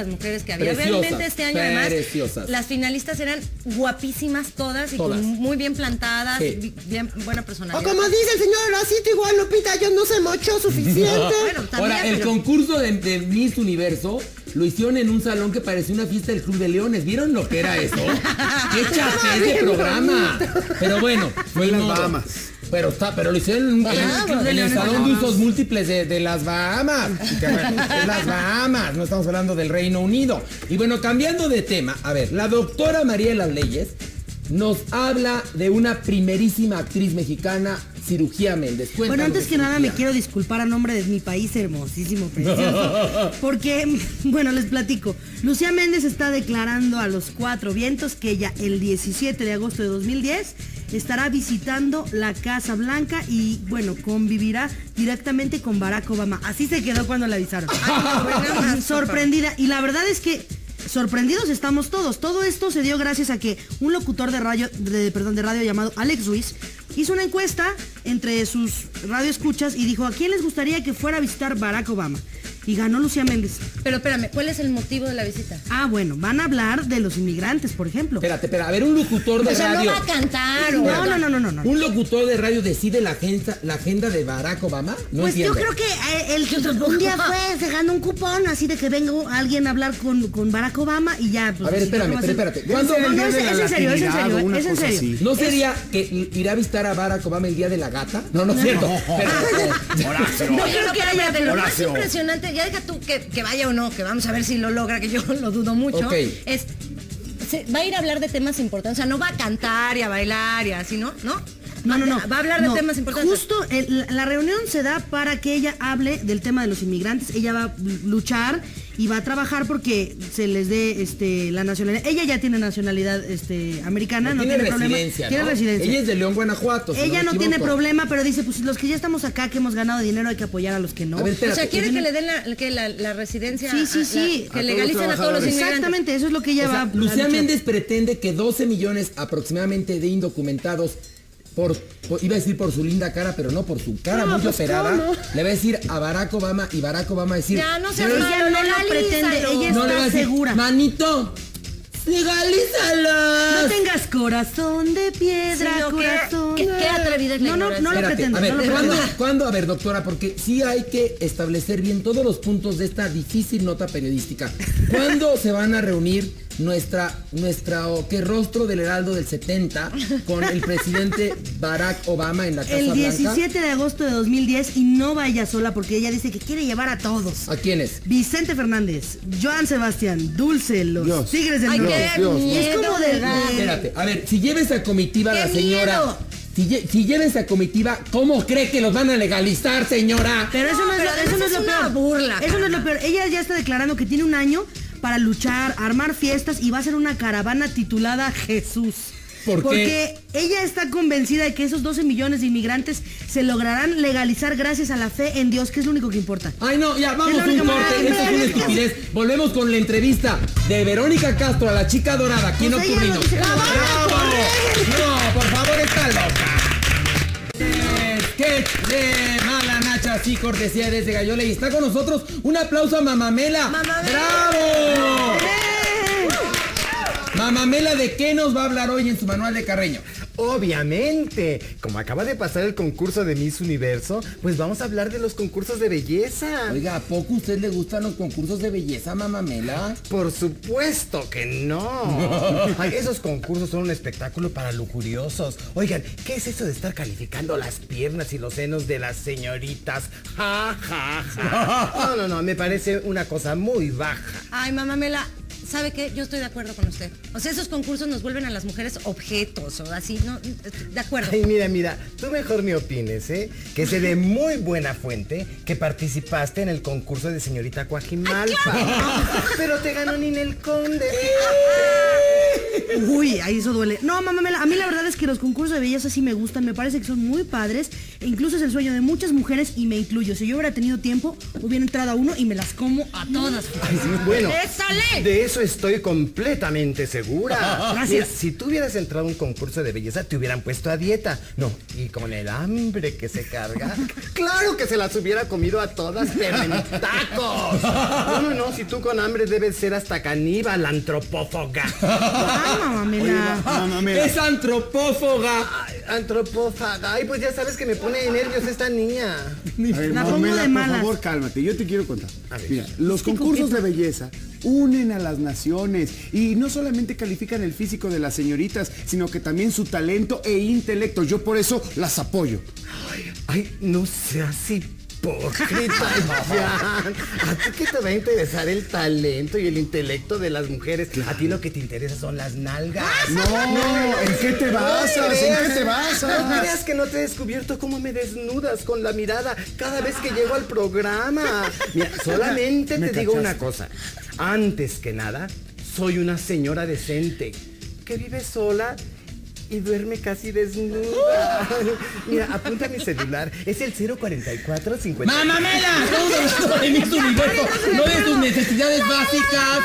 las mujeres que había. Preciosas, Realmente este año además preciosas. las finalistas eran guapísimas todas y Todas. con muy bien plantadas, Sí. bi- bien buena O personalidad. como dice el señor Rosito, igual Lupita, yo no se mochó suficiente. Bueno, también, Ahora, el pero- concurso de, de Miss Universo lo hicieron en un salón que parecía una fiesta del Club de Leones. ¿Vieron lo que era eso? ¡Qué chafé de programa! Pero bueno, Fue en las. Bahamas. Pero está, pero lo hicieron en, en Ajá, el- Club de en el salón de de usos múltiples de, de las Bahamas. Y que, bueno, es las Bahamas, no estamos hablando del Reino Unido. Y bueno, cambiando de tema, a ver, la doctora María de las Leyes nos habla de una primerísima actriz mexicana, Cirugía Méndez. Bueno, antes de que nada me quiero disculpar a nombre de mi país hermosísimo, precioso. Porque, bueno, les platico. Lucía Méndez está declarando a los cuatro vientos que ella el 17 de agosto de 2010 estará visitando la Casa Blanca y, bueno, convivirá directamente con Barack Obama. Así se quedó cuando la avisaron. Sorprendida. Y la verdad es que sorprendidos estamos todos. Todo esto se dio gracias a que un locutor de radio, de, perdón, de radio llamado Alex Ruiz hizo una encuesta entre sus radioescuchas y dijo a quién les gustaría que fuera a visitar Barack Obama. Y ganó Lucía Méndez. Pero espérame, ¿cuál es el motivo de la visita? Ah, bueno, van a hablar de los inmigrantes, por ejemplo. Espérate, espera, a ver, un locutor de O sea, no va a cantar. No, no, no, no, no, no. ¿Un locutor de radio decide la agenda, la agenda de Barack Obama? No Pues yo creo que eh, el, un día fue, se ganó un cupón así de que venga alguien a hablar con, con Barack Obama y ya. Pues, A ver, espérame, ser- espérate, espérate. ¿Cuándo- No, no, es, es en serio, es en serio, es en serio. así. ¿No sería que irá a visitar a Barack Obama el día de la gata? No, no es cierto. Espérate. Horacio. No creo que haya de lo más Horacio. Ya deja tú que, que vaya o no, que vamos a ver si lo logra, que yo lo dudo mucho. Es se- va a ir a hablar de temas importantes, o sea, no va a cantar y a bailar y así, ¿no? ¿No? No, no, no. Va a hablar de No, temas importantes. Justo el- la reunión se da para que ella hable del tema de los inmigrantes. Ella va a luchar y va a trabajar porque se les dé este la nacionalidad. Ella ya tiene nacionalidad este americana, no tiene, tiene, problema. residencia, Tiene ¿no? residencia. Ella es de León, Guanajuato. si Ella no tiene problema, pero dice, pues los que ya estamos acá, que hemos ganado dinero, hay que apoyar a los que no. O sea, quiere que le den la, que la, la residencia. Sí, sí, a- sí. la- que A legalicen a todos los inmigrantes. Exactamente, eso es lo que ella O sea, va a Lucía. Méndez pretende que 12 millones aproximadamente de indocumentados por, por- iba a decir por su linda cara, pero no por su cara No, muy pues, operada, ¿cómo? le va a decir a Barack Obama y Barack Obama va a decir, Ya, no seas "¿Sabes? malo, Ella no lo pretende, legalízalo". ella no le va a está decir, segura. manito, legalízalo. No tengas corazón de piedra, Sí, corazón. ¿Qué- qué atrevida es la No, no, no lo Espérate, pretende. a ver, no lo ¿cuándo, cuándo? A ver, doctora, porque sí hay que establecer bien todos los puntos de esta difícil nota periodística. ¿Cuándo se van a reunir nuestra, nuestra, o qué rostro del Heraldo del 70 con el presidente Barack Obama en la Casa El Blanca? 17 de agosto de 2010 y no vaya sola porque ella dice que quiere llevar a todos. ¿A quiénes? Vicente Fernández, Joan Sebastián, Dulce, los Dios. Tigres del Ay, Norte. qué Dios, miedo, Es como de- Espérate, a ver, si lleva esa comitiva ¡Qué la señora. miedo! Si, lle- si lleva esa comitiva, ¿cómo cree que los van a legalizar, señora? Pero eso no, No, es, pero eso no es lo peor. burla, Eso no es lo peor. Ella ya está declarando que tiene un año para luchar, armar fiestas y va a ser una caravana titulada Jesús. ¿Por qué? Porque ella está convencida de que esos 12 millones de inmigrantes se lograrán legalizar gracias a la fe en Dios, que es lo único que importa. Ay, no, ya, vamos un corte. Esto es una estupidez. Volvemos con la entrevista de Verónica Castro a la chica dorada. aquí en Pues ¡Bravo! No, por favor, está loca. De así cortesía desde Gallola. Y está con nosotros un aplauso a Mamamela. Mamamela. ¡Bravo! Mamamela, ¿de qué nos va a hablar hoy en su manual de Carreño? Obviamente, como acaba de pasar el concurso de Miss Universo, pues vamos a hablar de los concursos de belleza. Oiga, ¿a poco a usted le gustan los concursos de belleza, Mamamela? Por supuesto que no. Ay, esos concursos son un espectáculo para lujuriosos. Oigan, ¿qué es eso de estar calificando las piernas y los senos de las señoritas? Ja, ja, ja. No, no, no, me parece una cosa muy baja. Ay, mamá Mela, ¿sabe qué? Yo estoy de acuerdo con usted. O sea, esos concursos nos vuelven a las mujeres objetos o así, ¿no? De acuerdo. Ay, mira, mira, tú mejor ni opines, ¿eh? Que sé de muy buena fuente que participaste en el concurso de señorita Coajimalpa. Pero te ganó Ninel Conde. Uy, ahí eso duele. No, mamá, a mí la verdad es que los concursos de belleza sí me gustan, me parece que son muy padres. Incluso es el sueño de muchas mujeres y me incluyo. Si yo hubiera tenido tiempo, hubiera entrado a uno y me las como a todas. Bueno, ¡Échale! de eso estoy completamente segura. Gracias. Mira, si tú hubieras entrado a un concurso de belleza, te hubieran puesto a dieta. No, y con el hambre que se carga, claro que se las hubiera comido a todas, pero en tacos. No, no, no, si tú con hambre debes ser hasta caníbal, antropófaga. Mamá, mira. Es antropófoga. Ay, antropófaga. Ay, pues ya sabes que me pone de nervios esta niña. A ver, La Mamela, pongo de por favor, cálmate. Yo te quiero contar. A ver. Mira, los concursos de belleza unen a las naciones y no solamente califican el físico de las señoritas, sino que también su talento e intelecto. Yo por eso las apoyo. Ay, no seas hipócrita. ¿A ti qué te va a interesar el talento y el intelecto de las mujeres? A ti lo que te interesa son las nalgas. No, ¿en qué te basas? ¿En qué te No basas? creas que no te he descubierto cómo me desnudas con la mirada cada vez que llego al programa. Mira, solamente Me te digo una cosa. Antes que nada, soy una señora decente que vive sola y duerme casi desnuda. Mira, apunta mi celular. Es el 044 50. ¡Mamamela! Hablando de Miss Universo, no de tus necesidades básicas.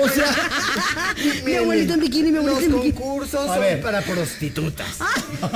O sea, Mi abuelito en bikini, mi abuelito en Los bikini. concursos A son para prostitutas.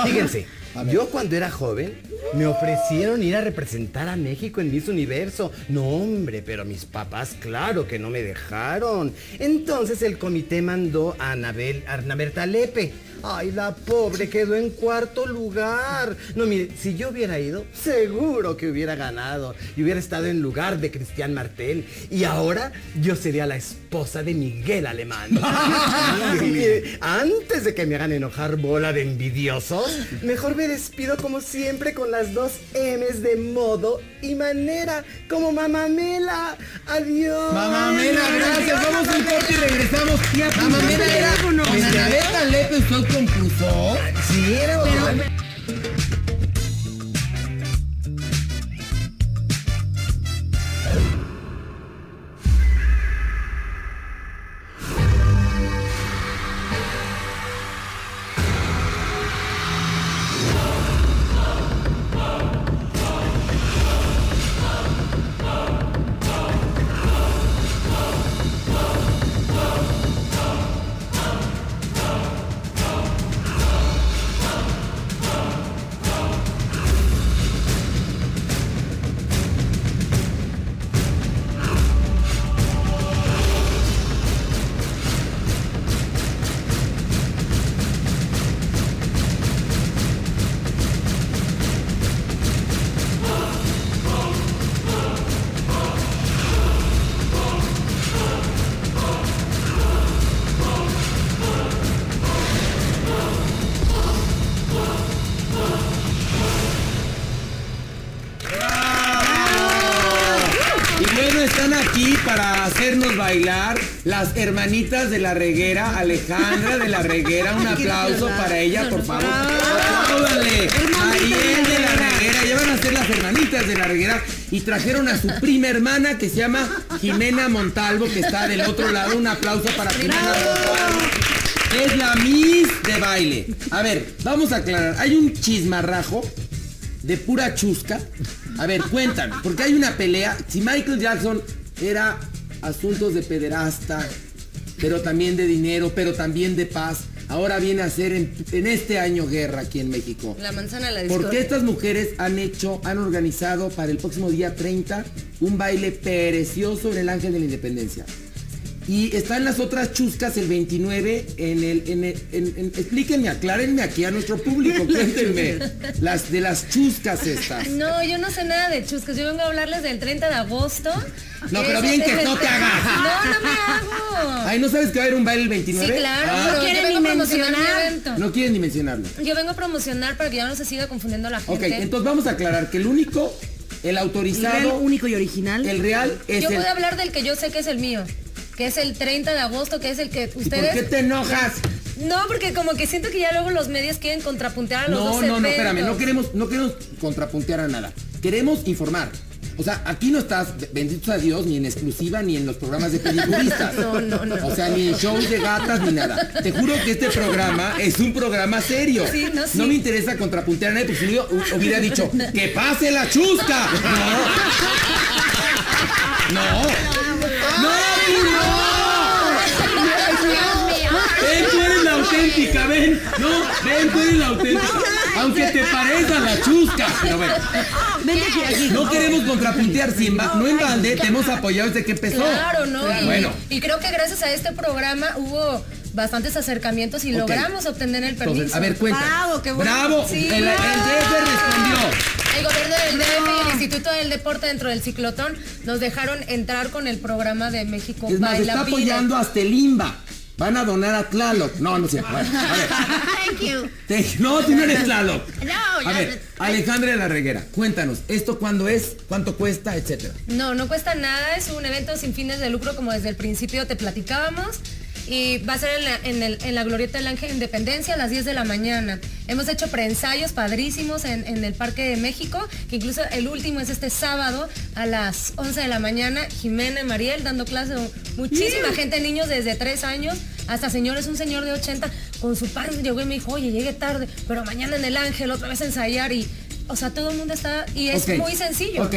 Fíjense, yo cuando era joven me ofrecieron ir a representar a México en Miss Universo. No, hombre, pero mis papás, claro que no me dejaron. Entonces el comité mandó a Anabel, a Ana Berta Lepe. Ay, la pobre quedó en cuarto lugar. No, mire, si yo hubiera ido, seguro que hubiera ganado. Y hubiera estado en lugar de Cristian Martel. Y ahora yo sería la esposa de Miguel Alemán. Mire, Antes de que me hagan enojar bola de envidiosos, mejor me despido como siempre con las dos M's de modo y manera, como Mamamela. Adiós. Mamamela, gracias. Vamos a un corte y regresamos. Mamamela era con Anabeta Lepe, usted concursó. Sí, era Y para hacernos bailar las hermanitas de la reguera, Alejandra de la reguera. Un aplauso para ella, por favor. Apláudanle. Ariel de la reguera. Ya van a ser las hermanitas de la reguera. Y trajeron a su prima hermana que se llama Jimena Montalvo, que está del otro lado. Un aplauso para Jimena Montalvo. Es la Miss de baile. A ver, vamos a aclarar. Hay un chismarrajo de pura chusca. A ver, cuéntame, porque hay una pelea. Si Michael Jackson era asuntos de pederasta, pero también de dinero, pero también de paz, ahora viene a ser en, en este año guerra aquí en México. La manzana la Porque estas mujeres han hecho, han organizado para el próximo día 30 un baile precioso en el Ángel de la Independencia. Y están las otras chuscas el 29 en el, en el- en- en- explíquenme, aclárenme aquí a nuestro público, cuéntenme. Las de las chuscas estas. No, yo no sé nada de chuscas. Yo vengo a hablarles del 30 de agosto. No, pero bien es que el- no te hagas. No, no me hago. Ay, ¿no sabes que va a haber un baile el 29? Sí, claro, Ah, No quieren ni a mencionar. no quieren ni mencionarlo. Yo vengo a promocionar para que ya no se siga confundiendo la Ok, gente. entonces vamos a aclarar que el único, el El real, autorizado, único y original. el real es yo el... puedo hablar del que yo sé que es el mío, que es el 30 de agosto, que es el que ¿Y por ustedes... qué te enojas? No, porque como que siento que ya luego los medios quieren contrapuntear a los No, dos no, no, espérame, no queremos, no queremos contrapuntear a nada. Queremos informar. O sea, aquí no estás, bendito a Dios, ni en exclusiva ni en los programas de peliculistas. No, no, no. O sea, ni en shows de gatas ni nada. Te juro que este programa es un programa serio. Sí, no, sí. me interesa contrapuntear a nadie, porque si no hu- hubiera dicho, ¡que pase la chusca! No. No. Ven, tú eres la auténtica, ven. No, ven, tú eres la auténtica. Aunque te parezca la chusca. Pero bueno, Vente aquí, aquí. no queremos contrapuntear. Si en ba- no en balde, te hemos apoyado desde que empezó. Claro, ¿no? Y, Bueno. y creo que gracias a este programa hubo bastantes acercamientos y logramos obtener el permiso. Entonces, a ver, cuenta. Bravo, qué bueno. Bravo. Sí, el, el DF respondió. El gobierno del DF y el Instituto del Deporte dentro del ciclotón nos dejaron entrar con el programa de México Es más, Baila está apoyando hasta el Limba. Van a donar a Tlaloc. No, no sé. Bueno, a ver. Thank you. Te- no, tú no eres Tlaloc. No, A ya- ver, Alejandra de la Reguera, cuéntanos, ¿esto cuándo es? ¿Cuánto cuesta? Etcétera. No, no cuesta nada, es un evento sin fines de lucro como desde el principio te platicábamos. Y va a ser en la, en el- en la Glorieta del Ángel Independencia a las 10 de la mañana. Hemos hecho preensayos padrísimos en, en el Parque de México, que incluso el último es este sábado a las 11 de la mañana. Jimena y Mariel dando clase, muchísima gente, niños desde 3 años hasta señores, un señor de 80 con su pan llegó y me dijo, oye, llegué tarde, pero mañana en el Ángel otra vez a ensayar y... O sea, todo el mundo está y es muy sencillo. Ok,